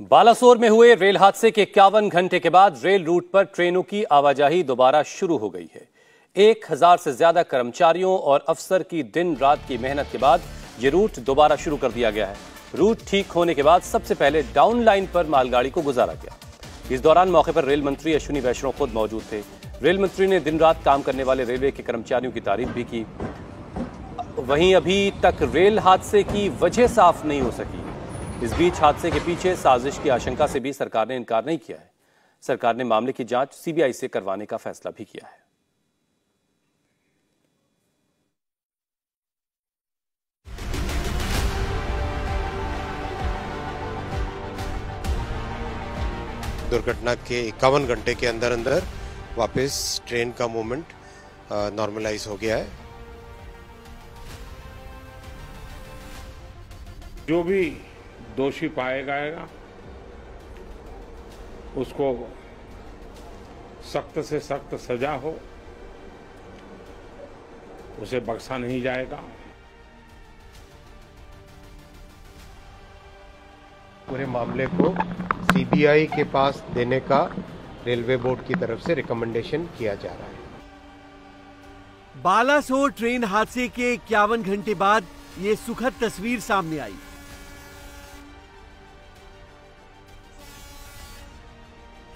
बालासोर में हुए रेल हादसे के इक्यावन घंटे के बाद रेल रूट पर ट्रेनों की आवाजाही दोबारा शुरू हो गई है। एक हज़ार से ज़्यादा कर्मचारियों और अफसर की दिन रात की मेहनत के बाद ये रूट दोबारा शुरू कर दिया गया है। रूट ठीक होने के बाद सबसे पहले डाउन लाइन पर मालगाड़ी को गुजारा गया। इस दौरान मौके पर रेल मंत्री अश्विनी वैष्णव खुद मौजूद थे। रेल मंत्री ने दिन रात काम करने वाले रेलवे के कर्मचारियों की तारीफ़ भी की। वहीं अभी तक रेल हादसे की वजह साफ़ नहीं हो सकी। इस बीच हादसे के पीछे साजिश की आशंका से भी सरकार ने इनकार नहीं किया है। सरकार ने मामले की जाँच सीबीआई से करवाने का फैसला भी किया है। दुर्घटना के इक्यावन घंटे के अंदर अंदर वापस ट्रेन का मूवमेंट नॉर्मलाइज हो गया है। जो भी दोषी पाया जाएगा। उसको सख्त से सख्त सजा हो उसे बख्शा नहीं जाएगा। पूरे मामले को सीबीआई के पास देने का रेलवे बोर्ड की तरफ़ से रिकमेंडेशन किया जा रहा है। बालासोर ट्रेन हादसे के इक्यावन घंटे बाद ये सुखद तस्वीर सामने आई।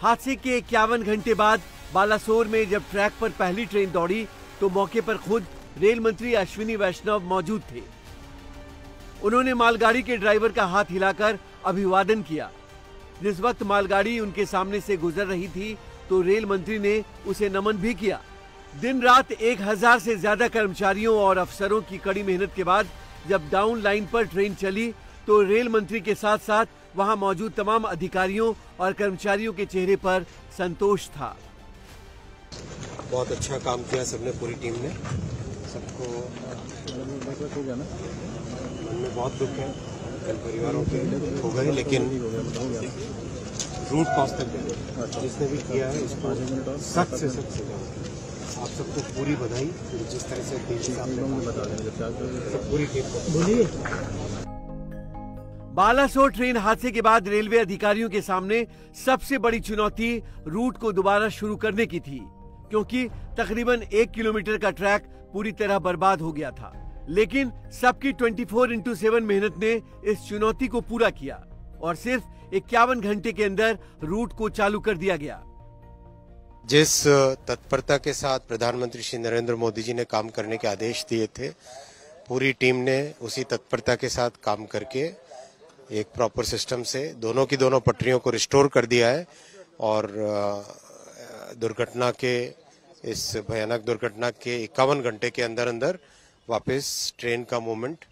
हादसे के इक्यावन घंटे बाद बालासोर में जब ट्रैक पर पहली ट्रेन दौड़ी तो मौके पर खुद रेल मंत्री अश्विनी वैष्णव मौजूद थे। उन्होंने मालगाड़ी के ड्राइवर का हाथ हिलाकर अभिवादन किया। जिस वक्त मालगाड़ी उनके सामने से गुजर रही थी तो रेल मंत्री ने उसे नमन भी किया। दिन रात एक हज़ार से ज़्यादा कर्मचारियों और अफसरों की कड़ी मेहनत के बाद, जब डाउन लाइन पर ट्रेन चली तो रेल मंत्री के साथ साथ वहाँ मौजूद तमाम अधिकारियों और कर्मचारियों के चेहरे पर संतोष था। बहुत अच्छा काम किया सबने पूरी टीम ने। सबको मन में बहुत दुख है कल परिवारों के हो गए लेकिन रूट कॉज तक जिसने भी किया है इसको सख्त से सख्त सजा आप सबको पूरी बधाई जिस तरह से देश सब पूरी टीम को। बोलिए। बालासोर ट्रेन हादसे के बाद रेलवे अधिकारियों के सामने सबसे बड़ी चुनौती रूट को दोबारा शुरू करने की थी, क्योंकि तकरीबन एक किलोमीटर का ट्रैक पूरी तरह बर्बाद हो गया था। लेकिन सबकी 24 फोर इंटू सेवन मेहनत ने इस चुनौती को पूरा किया और सिर्फ़ इक्यावन घंटे के अंदर रूट को चालू कर दिया गया। जिस तत्परता के साथ प्रधानमंत्री श्री नरेंद्र मोदी जी ने काम करने के आदेश दिए थे, पूरी टीम ने उसी तत्परता के साथ काम करके एक प्रॉपर सिस्टम से दोनों की दोनों पटरियों को रिस्टोर कर दिया है और दुर्घटना के, इस भयानक दुर्घटना के इक्यावन घंटे के अंदर अंदर वापस ट्रेन का मूवमेंट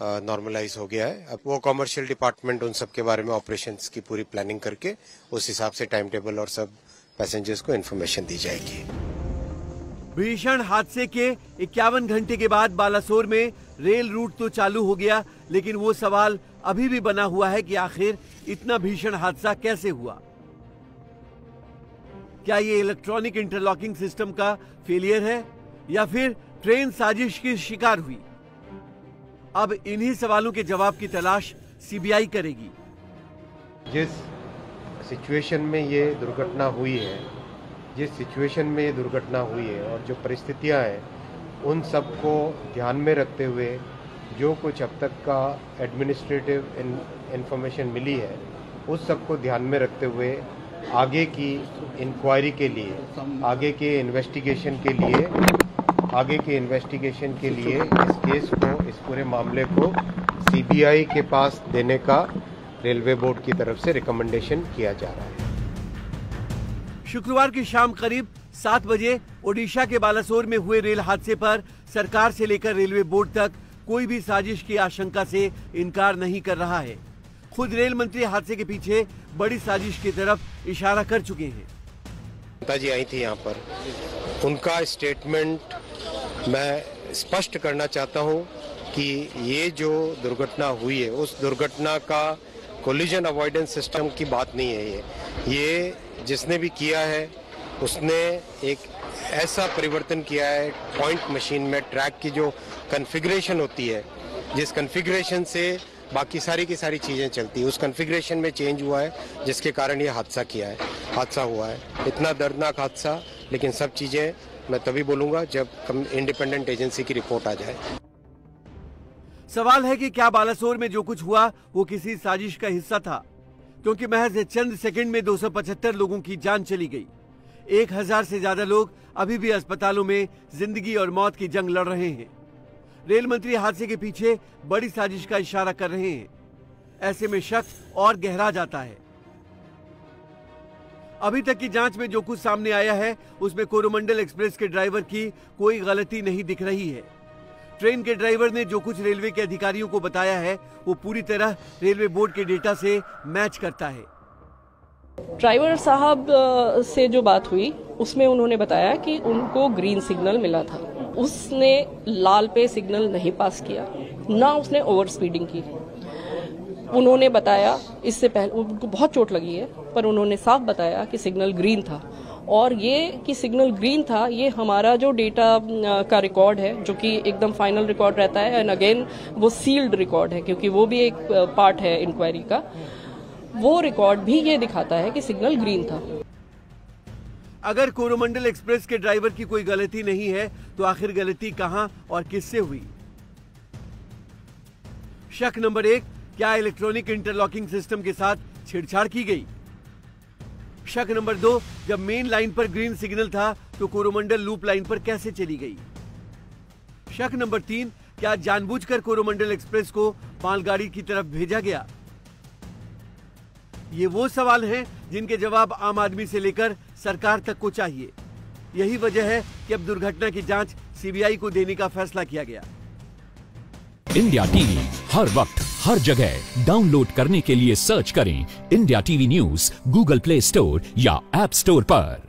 नॉर्मलाइज हो गया है। अब वो कॉमर्शियल डिपार्टमेंट उन सब के बारे में ऑपरेशंस की पूरी प्लानिंग करके उस हिसाब से टाइम टेबल और सब पैसेंजर्स को इन्फॉर्मेशन दी जाएगी। भीषण हादसे के इक्यावन घंटे के बाद बालासोर में रेल रूट तो चालू हो गया, लेकिन वो सवाल अभी भी बना हुआ है कि आखिर इतना भीषण हादसा कैसे हुआ? क्या ये इलेक्ट्रॉनिक इंटरलॉकिंग सिस्टम का फेलियर है या फिर ट्रेन साजिश की शिकार हुई? अब इन्हीं सवालों के जवाब की तलाश सीबीआई करेगी। जिस सिचुएशन में ये दुर्घटना हुई है, जिस सिचुएशन में ये दुर्घटना हुई है और जो परिस्थितियाँ हैं, उन सबको ध्यान में रखते हुए जो कुछ अब तक का एडमिनिस्ट्रेटिव इन्फॉर्मेशन मिली है, उस सबको ध्यान में रखते हुए आगे की इंक्वायरी के लिए, आगे के इन्वेस्टिगेशन के लिए, आगे के इन्वेस्टिगेशन के लिए इस केस को, इस पूरे मामले को सीबीआई के पास देने का रेलवे बोर्ड की तरफ़ से रिकमेंडेशन किया जा रहा है। शुक्रवार की शाम करीब सात बजे ओडिशा के बालासोर में हुए रेल हादसे पर सरकार से लेकर रेलवे बोर्ड तक कोई भी साजिश की आशंका से इनकार नहीं कर रहा है। खुद रेल मंत्री हादसे के पीछे बड़ी साजिश की तरफ़ इशारा कर चुके हैं। जी आई थी यहाँ पर। उनका स्टेटमेंट मैं स्पष्ट करना चाहता हूँ कि ये जो दुर्घटना हुई है, उस दुर्घटना का कोलिजन अवॉइडेंस सिस्टम की बात नहीं है ये। ये जिसने भी किया है, उसने एक ऐसा परिवर्तन किया है पॉइंट मशीन में ट्रैक की जो कन्फिग्रेशन होती है, जिस कन्फिग्रेशन से बाकी सारी की सारी चीज़ें चलती है, उस कन्फिग्रेशन में चेंज हुआ है, जिसके कारण ये हादसा किया है। हादसा हुआ है। इतना दर्दनाक हादसा, लेकिन सब चीज़ें, मैं तभी बोलूँगा जब इंडिपेंडेंट एजेंसी की रिपोर्ट आ जाए। सवाल है कि क्या बालासोर में जो कुछ हुआ, वो किसी साजिश का हिस्सा था? क्योंकि महज चंद सेकंड में 275 लोगों की जान चली गई। एक हज़ार से ज़्यादा लोग अभी भी अस्पतालों में ज़िंदगी और मौत की जंग लड़ रहे हैं। रेल मंत्री हादसे के पीछे बड़ी साजिश का इशारा कर रहे हैं। ऐसे में शक और गहरा जाता है। अभी तक की जाँच में जो कुछ सामने आया है, उसमें कोरोमंडल एक्सप्रेस के ड्राइवर की कोई गलती नहीं दिख रही है। ट्रेन के ड्राइवर ने जो कुछ रेलवे के अधिकारियों को बताया है, वो पूरी तरह रेलवे बोर्ड के डेटा से मैच करता है। ड्राइवर साहब से जो बात हुई, उसमें उन्होंने बताया कि उनको ग्रीन सिग्नल मिला था। उसने लाल पे सिग्नल नहीं पास किया। ना उसने ओवर स्पीडिंग की। उन्होंने बताया, इससे पहले, उनको बहुत चोट लगी है, पर उन्होंने साफ़ बताया कि सिग्नल ग्रीन था। और ये कि सिग्नल ग्रीन था, ये हमारा जो डेटा का रिकॉर्ड है, जो कि एकदम फाइनल रिकॉर्ड रहता है एंड अगेन वो सील्ड रिकॉर्ड है, क्योंकि वो भी एक पार्ट है इंक्वायरी का। वो रिकॉर्ड भी ये दिखाता है कि सिग्नल ग्रीन था। अगर कोरोमंडल एक्सप्रेस के ड्राइवर की कोई गलती नहीं है तो आखिर गलती कहाँ और किससे हुई? शक नंबर एक, क्या इलेक्ट्रॉनिक इंटरलॉकिंग सिस्टम के साथ छेड़छाड़ की गई? शक नंबर दो, जब मेन लाइन पर ग्रीन सिग्नल था तो कोरोमंडल लूप लाइन पर कैसे चली गई? शक नंबर तीन, क्या जानबूझकर कोरोमंडल एक्सप्रेस को मालगाड़ी की तरफ़ भेजा गया? ये वो सवाल हैं जिनके जवाब आम आदमी से लेकर सरकार तक को चाहिए। यही वजह है कि अब दुर्घटना की जाँच सीबीआई को देने का फैसला किया गया। इंडिया टीवी, हर वक्त, हर जगह। डाउनलोड करने के लिए सर्च करें India TV news, Google Play Store या एप स्टोर पर।